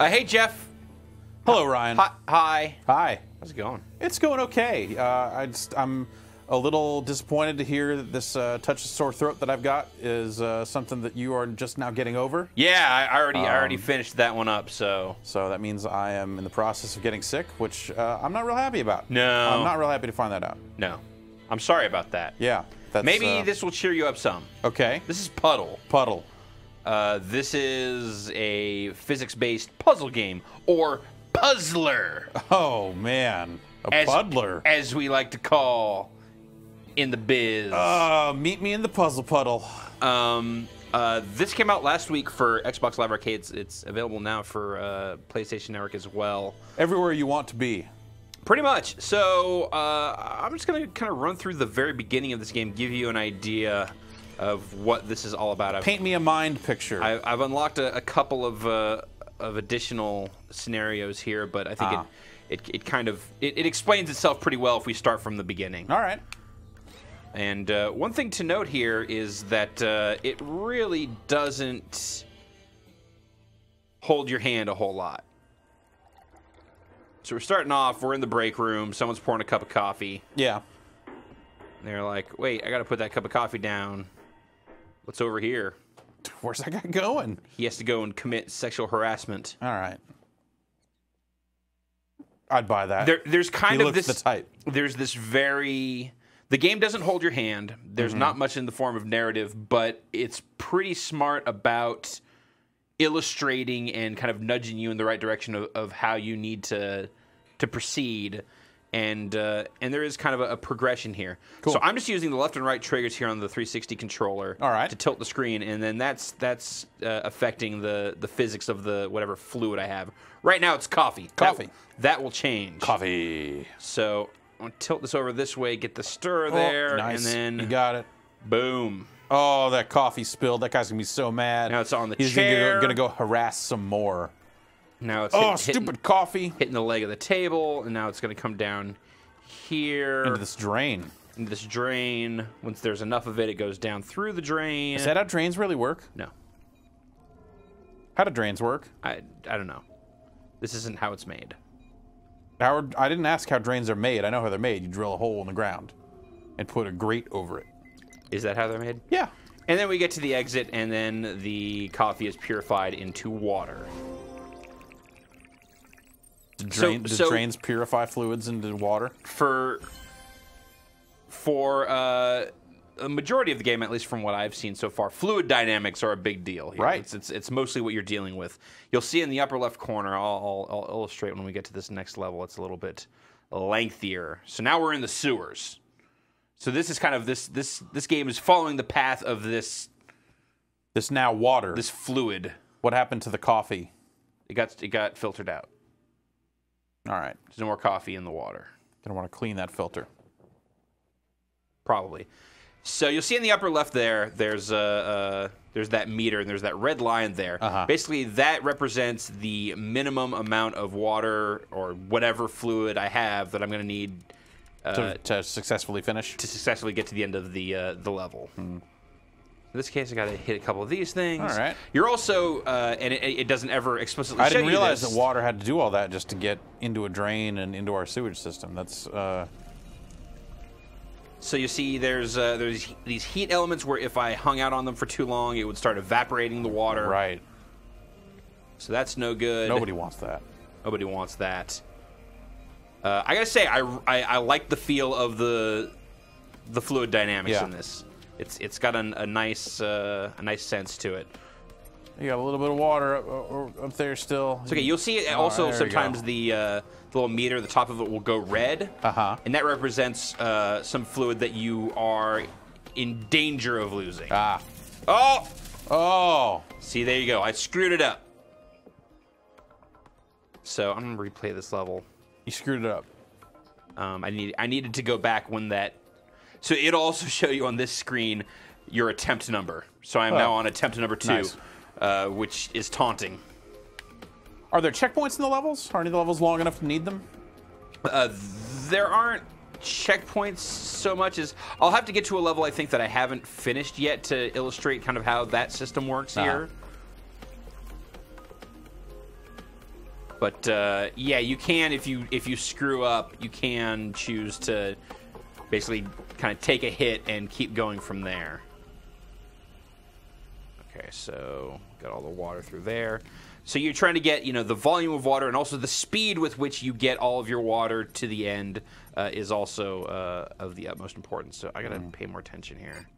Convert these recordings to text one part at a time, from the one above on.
Uh, hey, Jeff. Hello, Ryan. Hi. Hi. Hi. How's it going? It's going okay. Uh, I just, I'm a little disappointed to hear that this uh, touch of sore throat that I've got is uh, something that you are just now getting over. Yeah, I already I already Um, finished that one up. So So that means I am in the process of getting sick, which uh, I'm not real happy about. No. I'm not real happy to find that out. no, I'm sorry about that. Yeah. That's, Maybe uh, this will cheer you up some. Okay. This is Puddle. puddle. Uh, this is a physics-based puzzle game, or puzzler, Oh man, a as, puddler. as we like to call in the biz. Uh, meet me in the puzzle puddle. Um, uh, this came out last week for Xbox Live Arcade. It's, it's available now for uh, PlayStation Network as well. Everywhere you want to be. Pretty much. So uh, I'm just gonna kind of run through the very beginning of this game, give you an idea of what this is all about. I've, Paint me a mind picture. I, I've unlocked a, a couple of uh, of additional scenarios here, but I think Ah. it, it it kind of it, it explains itself pretty well if we start from the beginning. All right. And uh, one thing to note here is that uh, it really doesn't hold your hand a whole lot. So we're starting off. We're in the break room. Someone's pouring a cup of coffee. Yeah. And they're like, "Wait, I got to put that cup of coffee down. What's over here?" Where's that guy going? He has to go and commit sexual harassment. All right. I'd buy that. There, there's kind he of this. the type. There's this very. The game doesn't hold your hand. There's Mm-hmm. not much in the form of narrative, but it's pretty smart about illustrating and kind of nudging you in the right direction of, of how you need to to proceed. And uh, and there is kind of a, a progression here. Cool. So I'm just using the left and right triggers here on the 360 controller All right. to tilt the screen, and then that's that's uh, affecting the the physics of the whatever fluid I have. Right now it's coffee. Coffee. that will change. Coffee. So I'm gonna tilt this over this way, get the stir there, Oh, nice. and then you got it. boom. Oh, that coffee spilled. That guy's gonna be so mad. Now it's on the He's chair. Gonna, go, gonna go harass some more. Now it's Oh, hit- stupid hitting, coffee hitting the leg of the table, and now it's gonna come down here into this drain. into this drain. Once there's enough of it, it goes down through the drain. Is that how drains really work? no, How do drains work? I I don't know. This isn't how it's made. Howard, I didn't ask how drains are made. I know how they're made. You drill a hole in the ground and put a grate over it. Is that how they're made? Yeah. And then we get to the exit, and then the coffee is purified into water. Do, So- do so- drains purify fluids into water? for for uh, a majority of the game, at least from what I've seen so far, fluid dynamics are a big deal. Here. Right. It's, it's it's mostly what you're dealing with. You'll see in the upper left corner. I'll, I'll, I'll illustrate when we get to this next level. It's a little bit lengthier. So now we're in the sewers. So this is kind of this this this game is following the path of this This now water. this fluid. what happened to the coffee? It got it got filtered out. All right. There's no more coffee in the water. Gonna want to clean that filter. probably. So you'll see in the upper left there, there's uh, uh, there's that meter and there's that red line there. Uh-huh. Basically, that represents the minimum amount of water or whatever fluid I have that I'm going to need uh, To, to successfully finish. to successfully get to the end of the uh, the level. In this case, I got to hit a couple of these things. All right. You're also, uh, and it, it doesn't ever explicitly I didn't realize that water had to do all that just to get into a drain and into our sewage system. That's uh, So you see, there's uh, there's these heat elements where if I hung out on them for too long, it would start evaporating the water. right. So that's no good. Nobody wants that. Nobody wants that. Uh, I gotta say, I, I, I like the feel of the the fluid dynamics Yeah. in this. It's it's got a, a nice uh, a nice sense to it. You got a little bit of water up, up- there still. It's okay. You'll see it Oh, also you sometimes the uh, the little meter, the top of it will go red, Uh-huh. and that represents uh, some fluid that you are in danger of losing. Ah. oh, Oh. see there you go. I screwed it up. So I'm gonna replay this level. You screwed it up. Um, I need I needed to go back when that. So it'll also show you on this screen your attempt number. So I'm Oh. now on attempt number two, Nice. uh, which is taunting. Are there checkpoints in the levels? Are any of the levels long enough to need them? Uh, there aren't checkpoints so much as I'll have to get to a level I think that I haven't finished yet to illustrate kind of how that system works Uh-huh. here. But uh, yeah, you can if you if you screw up, you can choose to basically kind of take a hit and keep going from there. Okay, so got all the water through there. So you're trying to get, you know, the volume of water and also the speed with which you get all of your water to the end uh, is also uh, of the utmost importance. So I gotta pay more attention here.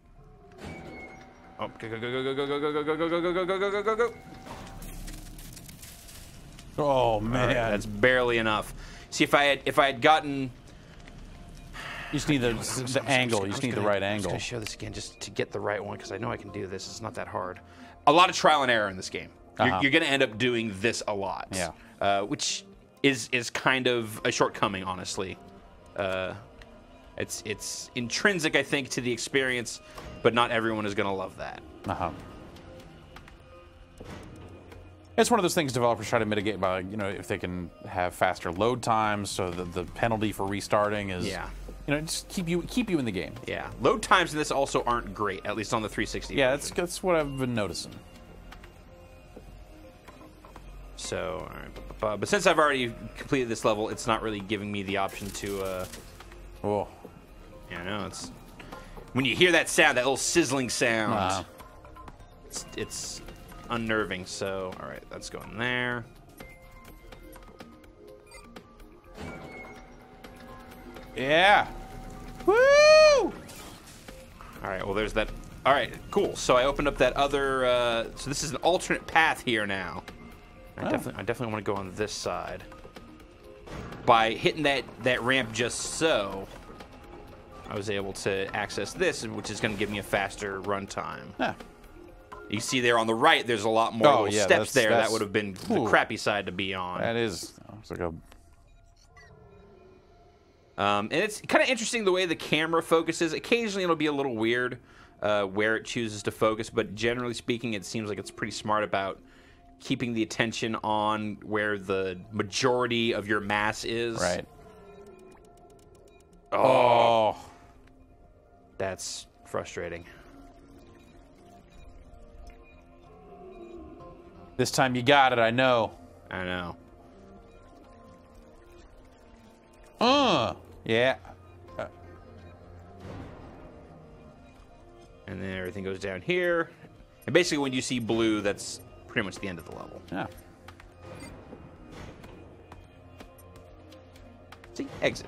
Oh, go go go go go go go go go go go go go go go go go. Oh man, right, that's barely enough. See if I had if I had gotten you just need the, the angle. You just need the right I'm just gonna show this again just to get the right one because I know I can do this. It's not that hard. A lot of trial and error in this game. You're, Uh-huh. you're going to end up doing this a lot. Yeah. Uh, which is is kind of a shortcoming, honestly. Uh, it's it's intrinsic, I think, to the experience, but not everyone is going to love that. Uh-huh. It's one of those things developers try to mitigate by, you know, if they can have faster load times, so the, the penalty for restarting is, Yeah. You know, just keep you keep you in the game. Yeah. Load times in this also aren't great, at least on the 360. Yeah, version. that's that's what I've been noticing. So, right, but since I've already completed this level, it's not really giving me the option to. Uh, Oh, Yeah, I know it's when you hear that sound, that little sizzling sound. Uh. It's, it's unnerving. So, all right, that's going there. Yeah. Woo! All right, well, there's that. All right, cool. So I opened up that other. Uh, so this is an alternate path here now. I Oh. definitely, I definitely want to go on this side. By hitting that that ramp just so, I was able to access this, which is going to give me a faster run time. Yeah. You see there on the right, there's a lot more Oh, yeah, steps that's- there. That would have been the crappy side to be on. That is. It's like a. Um, and it's kind of interesting the way the camera focuses. Occasionally, it'll be a little weird uh, where it chooses to focus, but generally speaking, it seems like it's pretty smart about keeping the attention on where the majority of your mass is. Right. Oh, Oh. that's frustrating. This time you got it. I know. I know. Uh. Yeah. Uh. And then everything goes down here. And basically, when you see blue, that's pretty much the end of the level. Yeah. See, exit.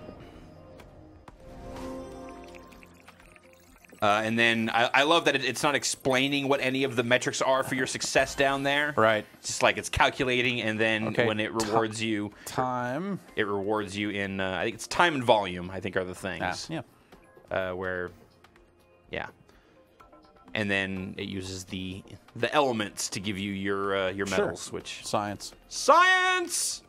Uh, and then I, I love that it, it's not explaining what any of the metrics are for your success down there. Right. It's just like it's calculating, and then Okay. when it rewards you, Time. it rewards you in uh, I think it's time and volume. I think are the Ah, things. yeah. Uh, where, yeah. And then it uses the the elements to give you your uh, your Sure. medals, which Science. Science!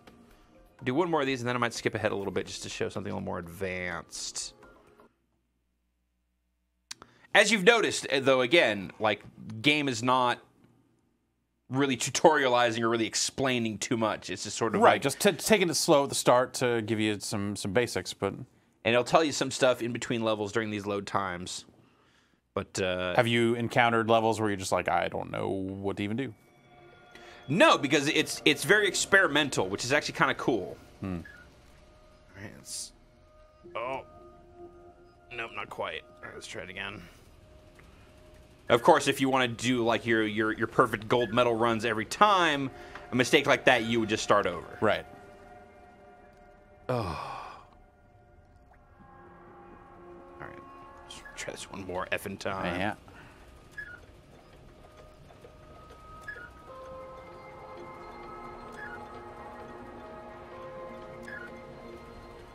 Do one more of these, and then I might skip ahead a little bit just to show something a little more advanced. As you've noticed, uh, though, again, like game is not really tutorializing or really explaining too much. It's just sort of Right. like, Just t- taking it slow at the start to give you some some basics, but and it'll tell you some stuff in between levels during these load times. But uh, have you encountered levels where you're just like, I don't know what to even do? no, because it's it's very experimental, which is actually kind of cool. Hmm. All right, it's, oh, nope, not quite. All right, let's try it again. Of course, if you want to do like your your your perfect gold medal runs every time, a mistake like that, you would just start over. Right. Oh. All right, let's try this one more effing time. Yeah.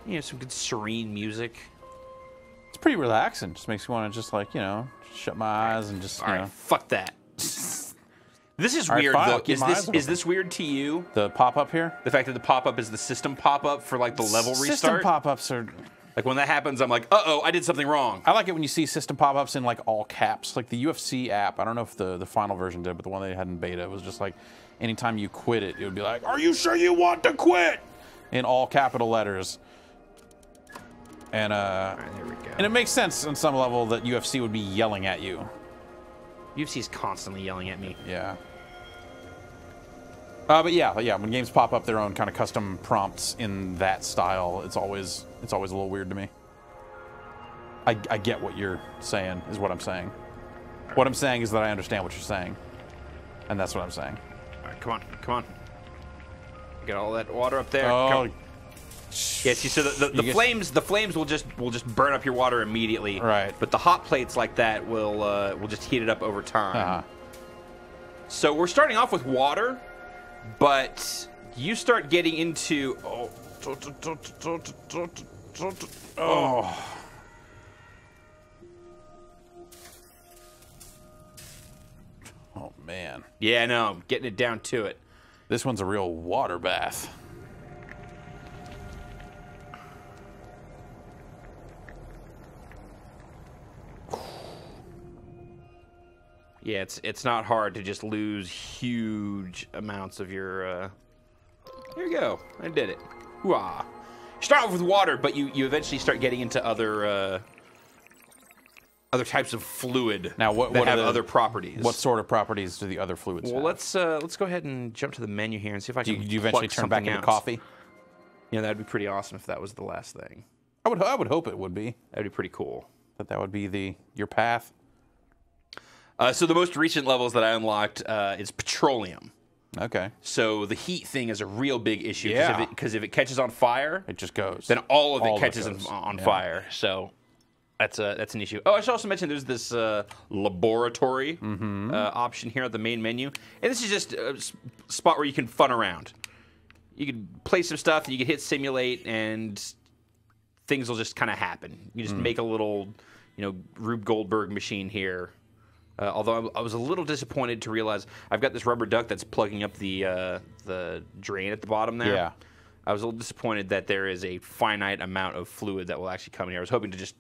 You know, some good serene music. Pretty relaxing. Just makes you want to just like you know shut my eyes and just you All know right, fuck that. This is All right, weird fine, though. Is this is this weird to you? the pop up here. The fact that the pop up is the system pop up for like the level System restart. pop ups are. Like when that happens, I'm like, uh oh, I did something wrong. I like it when you see system pop ups in like all caps, like the UFC app. I don't know if the the final version did, but the one they had in beta it was just like, anytime you quit it, it would be like, "Are you sure you want to quit?" in all capital letters. And uh, right, there we go. and it makes sense on some level that UFC would be yelling at you. UFC is constantly yelling at me. Yeah. Uh, but yeah, yeah, when games pop up their own kind of custom prompts in that style, it's always it's always a little weird to me. I, I get what you're saying, is what I'm saying. What I'm saying is that I understand what you're saying, and that's what I'm saying. All right, come on, come on. Get all that water up there. Oh, Yeah, see, so the, the, the flames, the flames will just will just burn up your water immediately. Right. But the hot plates like that will uh, will just heat it up over time. uh-huh. So we're starting off with water, but you start getting into oh, oh. Oh man, yeah, no, getting it down to it. this one's a real water bath. Yeah, it's it's not hard to just lose huge amounts of your. Uh... There you go, I did it. Hooah! You start off with water, but you you eventually start getting into other. Uh... Other types of fluid Now, what- that what are have the- other properties. What sort of properties do the other fluids have? Well, have? let's uh, let's go ahead and jump to the menu here and see if I do can. you, do you eventually turn back into coffee? Yeah, that'd be pretty awesome if that was the last thing. I would I would hope it would be That'd be pretty cool. that that would be the your path. Uh, so the most recent levels that I unlocked uh, is petroleum. Okay, So the heat thing is a real big issue Yeah. because if, it catches on fire, it just goes. then all of it All of it catches on, goes. on Yeah. fire. So that's a that's an issue. Oh, I should also mention there's this uh, laboratory Mm-hmm. uh, option here at the main menu, and this is just a s- spot where you can fun around. You can play some stuff, you can hit simulate, and things will just kind of happen. You Mm. just make a little, you know, Rube Goldberg machine here. Uh, although I, I was a little disappointed to realize I've got this rubber duck that's plugging up the uh, the drain at the bottom there. Yeah. I was a little disappointed that there is a finite amount of fluid that will actually come in here. I was hoping to just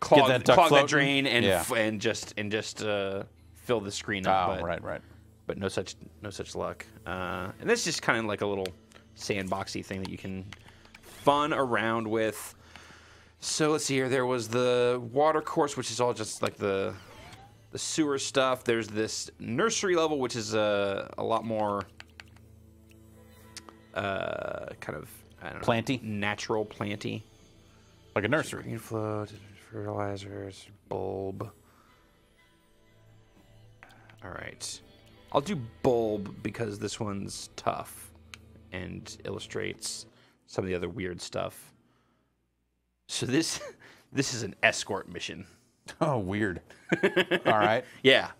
clog, that duck clog that drain and Yeah. f- and just and just uh, fill the screen up. oh, but, right, right. but no such no such luck. Uh, and this is just kind of like a little sandboxy thing that you can fun around with. So let's see here. There was the water course, which is all just like the the sewer stuff. There's this nursery level, which is uh, a lot more uh, kind of I don't know, Planty? natural planty. Like a nursery. Green flow, fertilizers, bulb. All right. I'll do bulb because this one's tough and illustrates some of the other weird stuff. So this this is an escort mission. Oh, weird. All right. Yeah.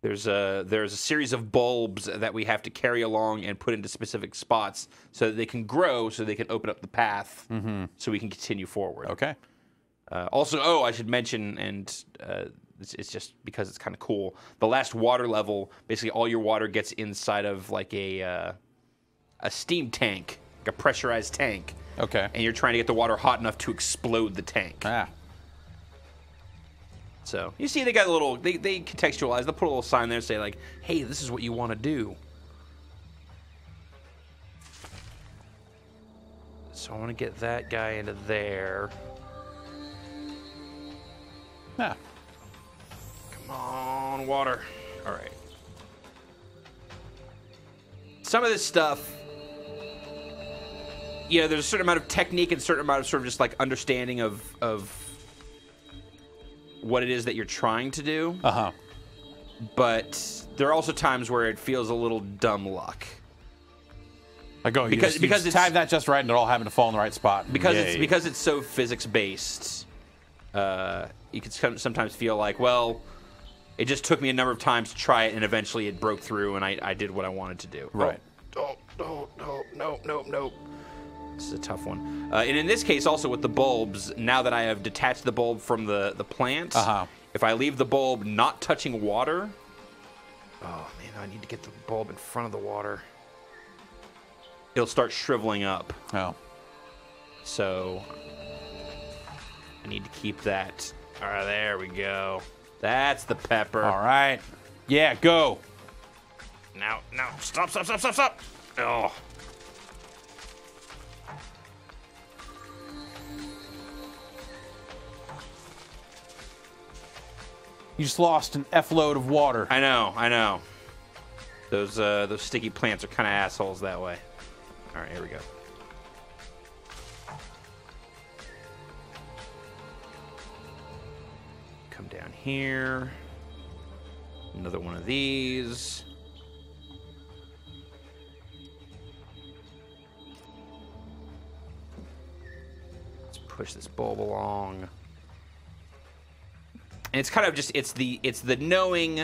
There's a there's a series of bulbs that we have to carry along and put into specific spots so that they can grow, so they can open up the path, so we can continue forward. Okay. Uh, also, oh, I should mention, and uh, it's, it's just because it's kind of cool. The last water level, basically, all your water gets inside of like a uh, a steam tank, like a pressurized tank, Okay. and you're trying to get the water hot enough to explode the tank. Ah. So you see, they got a little. They they contextualize. They put a little sign there, and say like, "Hey, this is what you want to do." So I want to get that guy into there. Yeah. Come on, water. All right. Some of this stuff, you know, there's a certain amount of technique and a certain amount of sort of just like understanding of of what it is that you're trying to do. Uh huh. But there are also times where it feels a little dumb luck I go you Because- just, because you it's- timed that just right, and it all having to fall in the right spot. because it's because it's so physics based. Uh, you can sometimes feel like, well, it just took me a number of times to try it, and eventually it broke through, and I, I did what I wanted to do. Right. Oh, oh, no, no, no, no. This is a tough one. Uh, and in this case, also with the bulbs, now that I have detached the bulb from the, the plant, Uh-huh. if I leave the bulb not touching water, oh man, I need to get the bulb in front of the water. It'll start shriveling up. Oh. So I need to keep that. All right, there we go. That's the pepper. All right. Yeah. Go. Now, now, stop, stop, stop, stop, stop. Oh. You just lost an F load of water. I know, I know. Those uh, those sticky plants are kind of assholes that way. All right, here we go. Come down here. Another one of these. Let's push this bulb along. And it's kind of just it's the it's the knowing.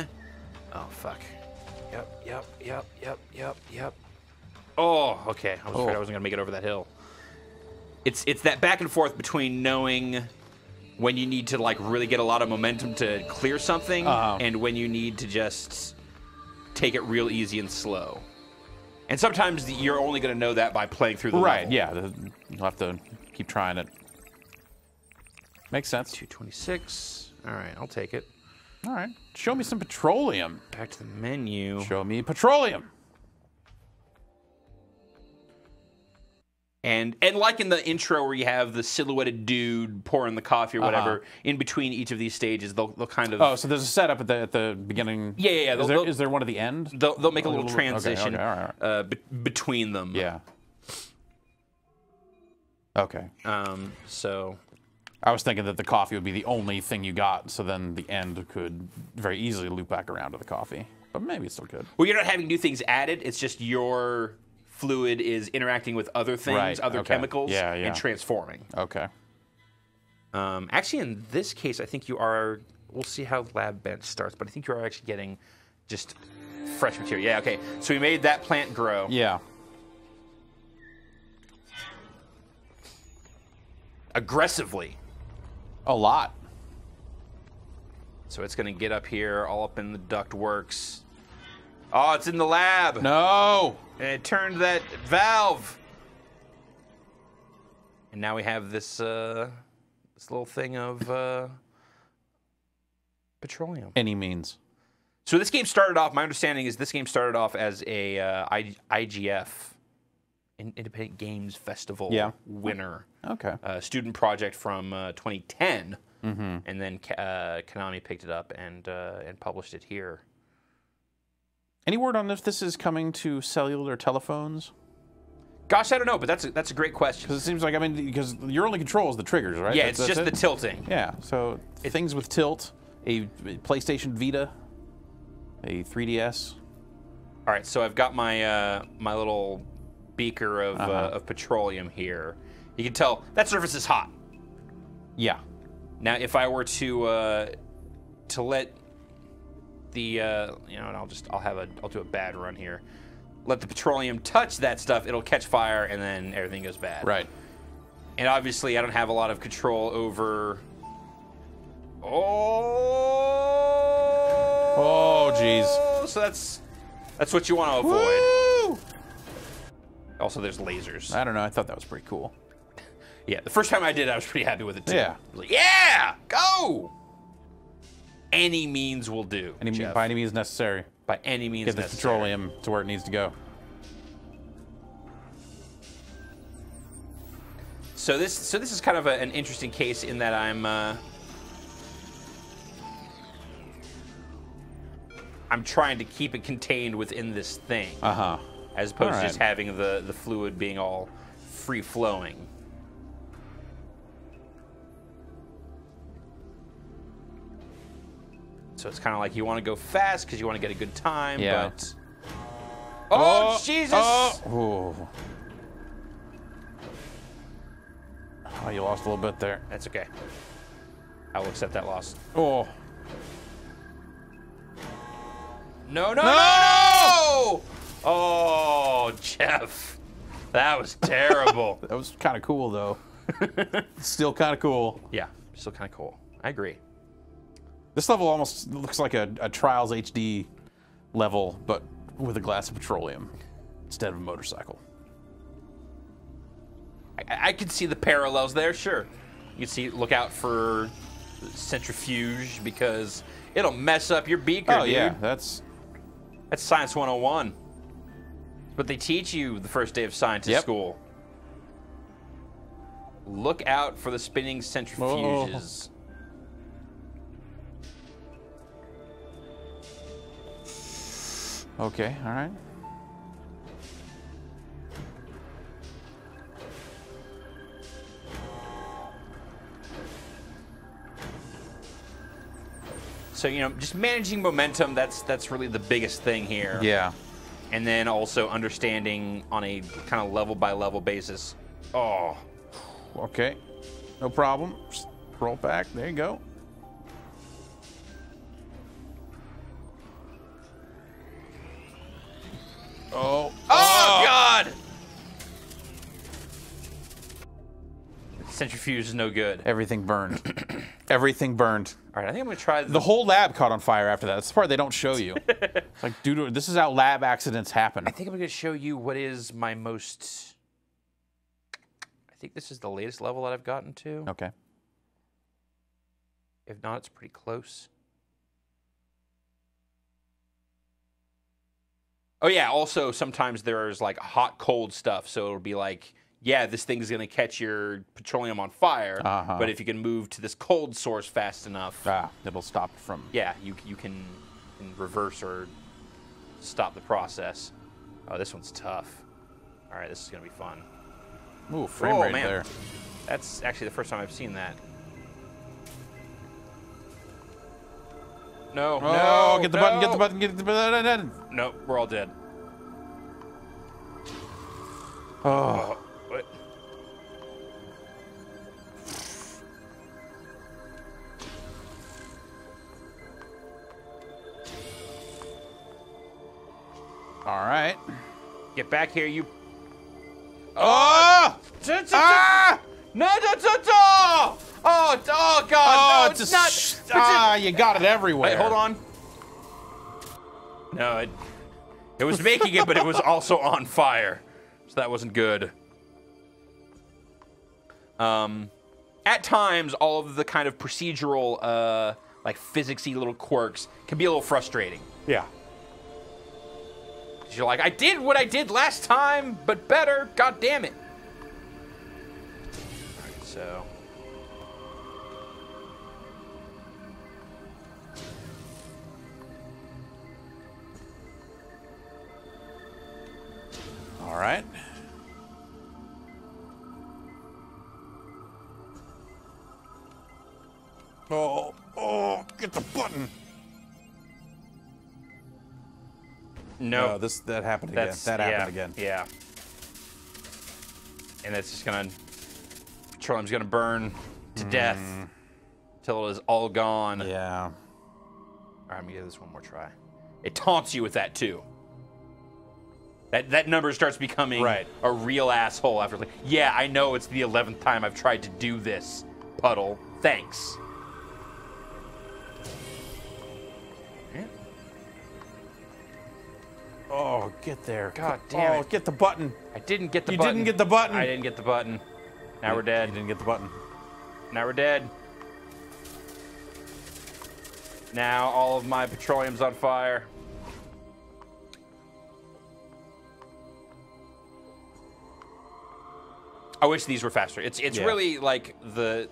Oh fuck. Yep, yep, yep, yep, yep, yep. Oh, okay. I was afraid I Oh. wasn't gonna make it over that hill. It's it's that back and forth between knowing when you need to like really get a lot of momentum to clear something Uh-huh. and when you need to just take it real easy and slow. And sometimes you're only going to know that by playing through the Right. level. Yeah. the- You'll have to keep trying it. Makes sense. 226. All right, I'll take it. All right. Show me some petroleum. Back to the menu. Show me petroleum. And and like in the intro where you have the silhouetted dude pouring the coffee or whatever, in between each of these stages, they'll they'll kind of Uh-huh. Oh, so there's a setup at the at the beginning. Yeah, yeah, yeah, Is they'll- there, they'll- is there one at the end? they'll, they'll make a A little little bit- okay, transition okay, all right, Uh, be- between them. Yeah. Okay. Um. So I was thinking that the coffee would be the only thing you got, so then the end could very easily loop back around to the coffee. But maybe it's still good. well, you're not having new things added. It's just your fluid is interacting with other things, Right, other okay. chemicals, Yeah, yeah. and transforming. Okay. Um, actually, in this case, I think you are. We'll see how lab bench starts, but I think you are actually getting just fresh material. Yeah. Okay. So we made that plant grow. Yeah. aggressively. A lot. So it's going to get up here, all up in the duct works. Oh, it's in the lab. No. And it turned that valve. And now we have this uh, this little thing of uh, petroleum. Any means. So this game started off. My understanding is this game started off as a uh, I- IGF, Independent Games Festival Yeah. winner. Okay. uh, student project from uh, 2010, Mm-hmm. and then uh, Konami picked it up and uh, and published it here. Any word on if this is coming to cellular telephones? Gosh, I don't know, but that's a, that's a great question. Because it seems like I mean, because your only control is the triggers, right? Yeah, That's- it's that's just the tilting. Yeah. So things with tilt, a PlayStation Vita, a 3DS. All right, so I've got my uh, my little beaker of uh Uh-huh. of petroleum here. You can tell that surface is hot. Yeah. Now, if I were to uh, to let the uh, you know, and I'll just I'll have a I'll do a bad run here. Let the petroleum touch that stuff, it'll catch fire, and then everything goes bad. Right. And obviously, I don't have a lot of control over. Oh. Oh, jeez. So that's that's what you want to avoid. Woo! Also, there's lasers. I don't know. I thought that was pretty cool. Yeah, the first time I did, it, I was pretty happy with it too. Yeah. Like, yeah, go. Any means will do. Any by any means necessary. By any means necessary. Get the necessary. petroleum to where it needs to go. So this, so this is kind of a, an interesting case in that I'm, uh, I'm trying to keep it contained within this thing, Uh huh. As opposed to just having the the fluid being all free flowing. So it's kind of like you want to go fast because you want to get a good time, Yeah. but oh, oh, Jesus! Oh. Ooh. Oh, you lost a little bit there. That's okay. I'll accept that loss. Oh. No, no, no, no! Oh, Jeff, that was terrible. That was kind of cool, though. Still kind of cool. yeah, still kind of cool. I agree. This level almost looks like a, a Trials HD level, but with a glass of petroleum instead of a motorcycle. I, I could see the parallels there. Sure, you can see. Look out for centrifuge because it'll mess up your beaker. Oh dude. yeah, that's that's science 101. But they teach you the first day of science at Yep. school. Look out for the spinning centrifuges. Oh. Okay, all right. So you know, just managing momentum. That's that's really the biggest thing here. Yeah. And then also understanding on a kind of level by level basis. Oh, Okay. No problem. Just roll back. There you go. Oh. oh, Centrifuge is no good. Everything burned. Everything burned. All right, I think I'm gonna try the. The whole lab caught on fire after that. That's the part they don't show you. it's like, dude, this is how lab accidents happen. I think I'm gonna show you what is my most. I think this is the latest level that I've gotten to. Okay. If not, it's pretty close. Oh yeah. Also, sometimes there's like hot cold stuff, so it'll be like, yeah, this thing's gonna catch your petroleum on fire, Uh-huh. but if you can move to this cold source fast enough, Ah, it'll stop from. yeah, you you can, can reverse or stop the process. Oh, this one's tough. All right, this is gonna be fun. Ooh, frame Oh, rate man. there. That's actually the first time I've seen that. No, Oh, no, get the button, get the button, get the button. No, we're all dead. Oh, back here, you. Oh! Ah! No, no, no, no! Oh, oh, God! Oh, no, it's it's, not. sh- it's ah, you got it everywhere. Wait, hold on. No, it, it was making it, but it was also on fire, so that wasn't good. Um, at times, all of the kind of procedural, uh, like physicsy little quirks can be a little frustrating. Yeah. You're like, I did what I did last time, but better. God damn it. Alright, so. All right. Oh, oh, get the button. No, No, this that happened again. that's that happened yeah, again. Yeah. And it's just gonna petroleum's gonna burn to mm-hmm. death till it is all gone. Yeah. All right, I'm gonna give this one more try. It taunts you with that too. That that number starts becoming Right. a real asshole after like, yeah, I know it's the eleventh time I've tried to do this, puddle. Thanks. Get there. God damn oh, it. get the button. I didn't get the You button. You didn't get the button. I didn't get the button. Now we're dead. You didn't get the button. Now we're dead. Now all of my petroleum's on fire. I wish these were faster. It's it's Yeah. really like the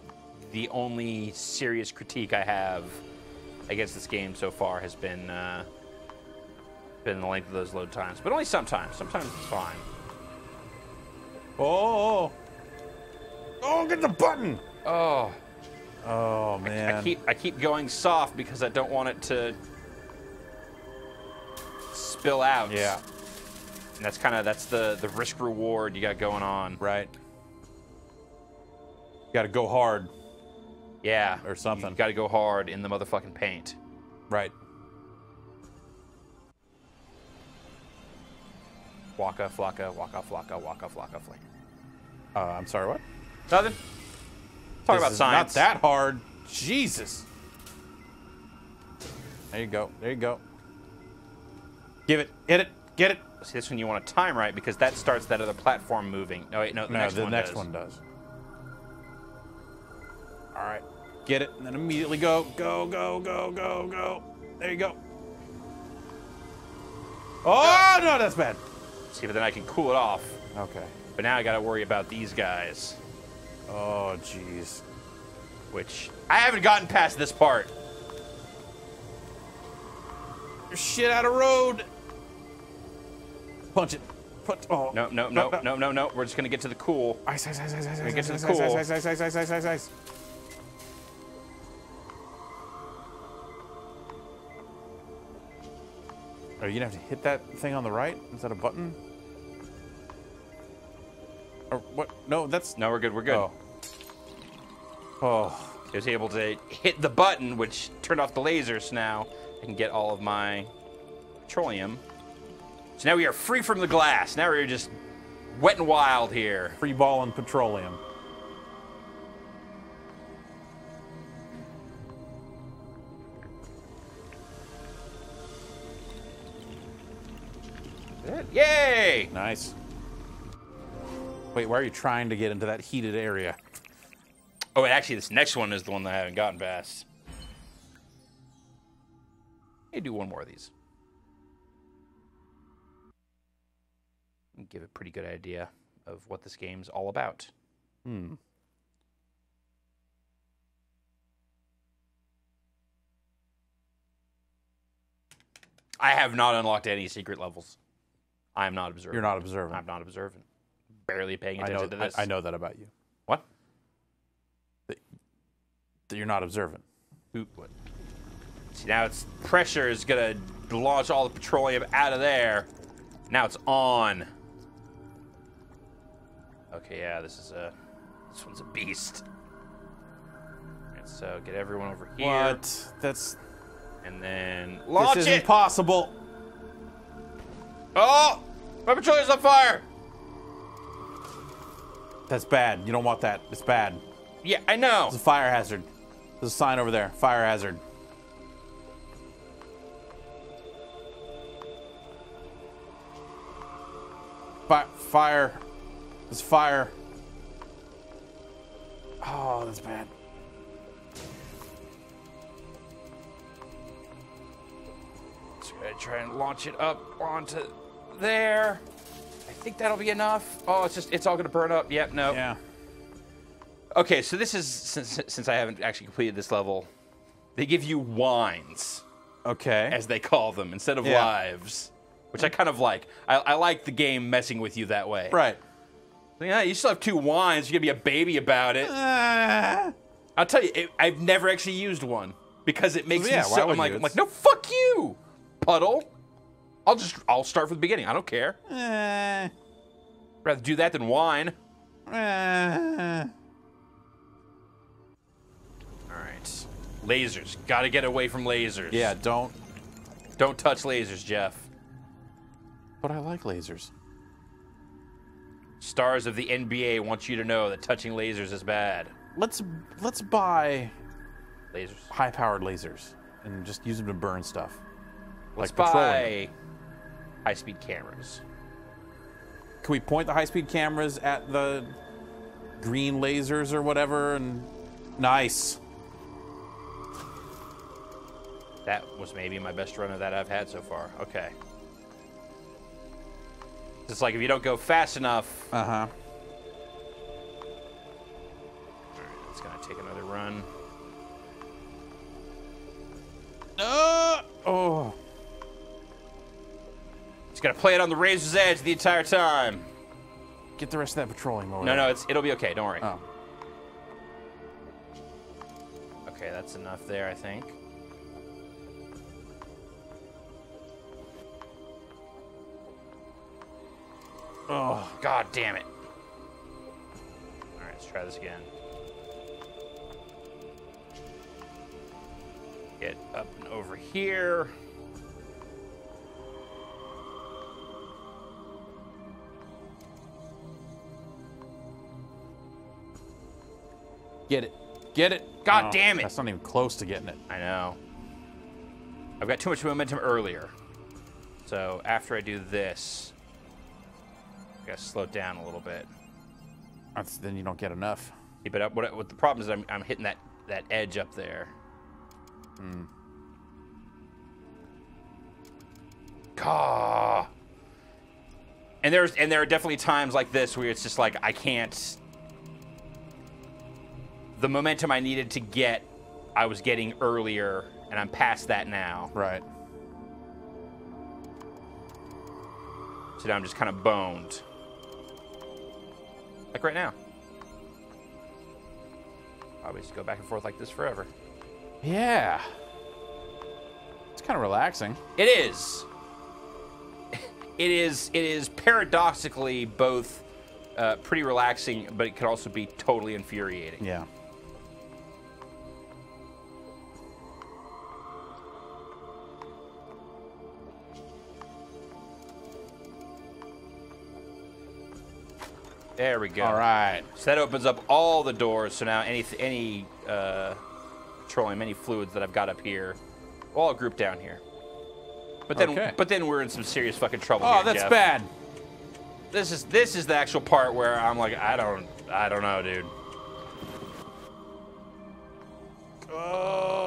the only serious critique I have against this game so far has been uh, been the length of those load times, but only sometimes. Sometimes it's fine. Oh. Oh, oh. oh get the button. Oh. Oh man. I keep I keep going soft because I don't want it to spill out. Yeah. And that's kind of that's the the risk reward you got going on. Right. You Got to go hard. Yeah. Or something. You got to go hard in the motherfucking paint. Right. Waka flocka, waka flocka, waka flocka flake. Uh, I'm sorry. What? Nothing. Talk about science. Not that hard. Jesus. There you go. There you go. Give it. Get it. Get it. See, this one you want to time right because that starts that other platform moving. No, wait, no, the no, next the one next does. one does. All right. Get it, and then immediately go, go, go, go, go, go. There you go. Oh no, that's bad. See, but then I can cool it off. Okay. But now I got to worry about these guys, Oh jeez. which I haven't gotten past this part. Shit out of road. Punch it. Punch. Oh. No, no, no, no, no, no. We're just gonna get to the cool. Ice, ice, ice, ice, ice, get ice, to ice, the ice, cool. ice, ice, ice, ice, ice, ice, ice. Are you gonna have to hit that thing on the right? Is that a button? Or what? No, that's No, we're good. We're good. Oh. Oh. I was able to hit the button, which turned off the lasers. Now I can get all of my petroleum. So now we are free from the glass. Now we're just wet and wild here. Free ball and petroleum. Yay! Nice. Wait, why are you trying to get into that heated area? Oh, and actually, this next one is the one that I haven't gotten past. Hey, do one more of these. And Give a pretty good idea of what this game's all about. Hmm. I have not unlocked any secret levels. I am not observant. You're not observant. I'm not observant. Barely paying attention know. to this. I, I know that about you. What? That you're not observant. Who, what? See, now it's pressure is gonna launch all the petroleum out of there. Now it's on. Okay, yeah, this is a this one's a beast. Alright, so get everyone over here, What? That's and then launch this is it. impossible. Oh, my petroleum's on fire. That's bad. You don't want that. It's bad. Yeah, I know. It's a fire hazard. There's a sign over there. Fire hazard. Fi- fire. There's fire. Oh, that's bad. So I'm try and launch it up onto there. I think that'll be enough. Oh, it's just it's all gonna burn up. Yep, no. Yeah. Okay, so this is since since I haven't actually completed this level, they give you whines Okay. as they call them instead of Yeah. lives, which I kind of like. I, I like the game messing with you that way. right. Yeah, you still have two whines. You're gonna be a baby about it. Ah. I'll tell you, it, I've never actually used one because it makes Yeah, me so. I'm like? I'm like, no, fuck you, puddle. I'll just I'll start from the beginning. I don't care. Eh. Rather do that than whine. Eh. All right, lasers. Got to get away from lasers. Yeah, don't. Don't touch lasers, Jeff. But I like lasers. Stars of the NBA want you to know that touching lasers is bad. Let's let's buy Lasers. high-powered lasers and just use them to burn stuff. Let's like petroleum. buy high-speed cameras. Can we point the high-speed cameras at the green lasers or whatever? And nice. That was maybe my best run of that I've had so far. Okay. It's like if you don't go fast enough, Uh huh. Alright, it's gonna take another run. Uh, oh. It's gonna play it on the razor's edge the entire time. Get the rest of that petroleum over No, no, it's it'll be okay. Don't worry. Oh. Okay, that's enough there, I think. Oh, god damn it. Alright, let's try this again. Get up and over here. Get it. Get it. God Oh, damn it. That's not even close to getting it. I know. I've got too much momentum earlier. So after I do this, I gotta slow down a little bit. That's, then you don't get enough. Yeah, but uh, what, what the problem is, I'm, I'm hitting that, that edge up there. Hmm. Gah. And there's and there are definitely times like this where it's just like I can't. The momentum I needed to get, I was getting earlier, and I'm past that now. Right. So now I'm just kind of boned. Like right now. Probably just go back and forth like this forever. Yeah. It's kind of relaxing. It is. It is. It is paradoxically both uh, pretty relaxing, but it could also be totally infuriating. Yeah. There we go. All right. So that opens up all the doors. So now any any uh, petroleum, any fluids that I've got up here, all grouped down here. But then, Okay. but then we're in some serious fucking trouble. Oh, here, that's Jeff. bad. This is this is the actual part where I'm like, I don't, I don't know, dude. Oh,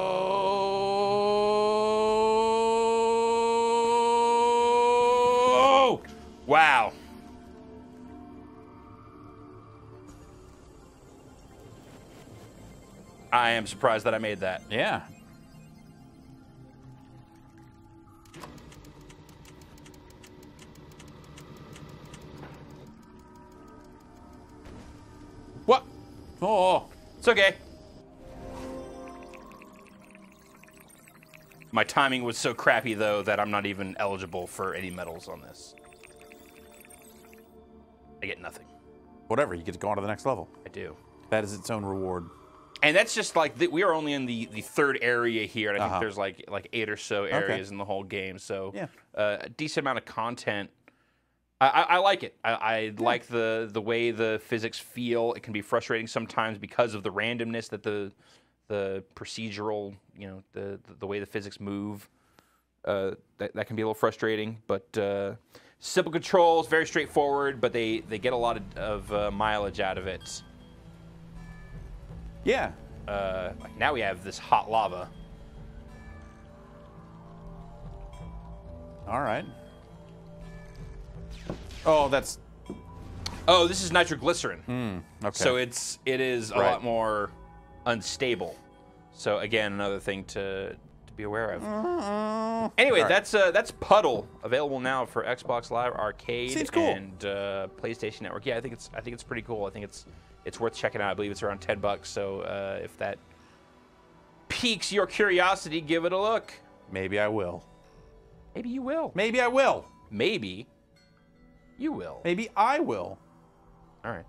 I am surprised that I made that. Yeah. What? Oh, It's okay. My timing was so crappy though that I'm not even eligible for any medals on this. I get nothing. whatever. You get to go on to the next level. I do. That is its own reward. And that's just like the, we are only in the, the third area here, and I Uh-huh. think there's like like eight or so areas in the whole game. So Yeah. uh, a decent amount of content. I, I, I like it. I, I like the the way the physics feel. It can be frustrating sometimes because of the randomness that the the procedural, you know, the the, the way the physics move. Uh, that, that can be a little frustrating, but uh, simple controls, very straightforward. But they, they get a lot of, of uh, mileage out of it. Yeah. Uh, like now we have this hot lava. All right. Oh, that's Oh, this is nitroglycerin. okay. So it's it is a Right. lot more unstable. So again, another thing to to be aware of. Anyway, All right. that's uh, that's Puddle available now for Xbox Live Arcade cool. and uh, PlayStation Network. Yeah, I think it's I think it's pretty cool. I think it's it's worth checking out. I believe it's around ten bucks. So uh, if that piques your curiosity, give it a look. maybe I will. Maybe you will. Maybe I will. Maybe you will. Maybe I will. All right.